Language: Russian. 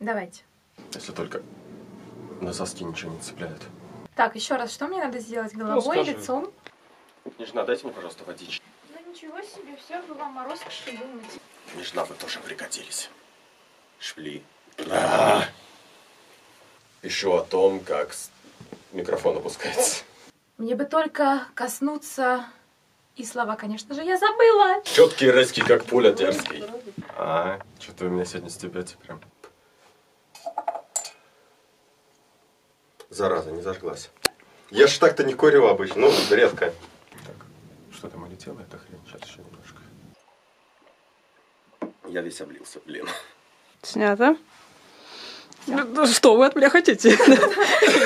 Давайте. Если только на соски ничего не цепляет. Так, еще раз, что мне надо сделать? Головой, скажи. лицом? Нежна, дайте мне, пожалуйста, водички. Ну ничего себе, все бы вам о роскоши думать. Нежна, вы тоже пригодились. Швли. А. Пишу о том, как с- микрофон опускается. Мне бы только коснуться... И слова, конечно же, я забыла. Четкий резкий, как пуля дерзкий. А, что-то у меня сегодня стебете прям. Зараза, не зажглась. Я ж так-то не курю обычно, ну, редко. Так, что там улетело, эта хрень? Сейчас еще немножко. Я весь облился, блин. Снято. Что вы от меня хотите?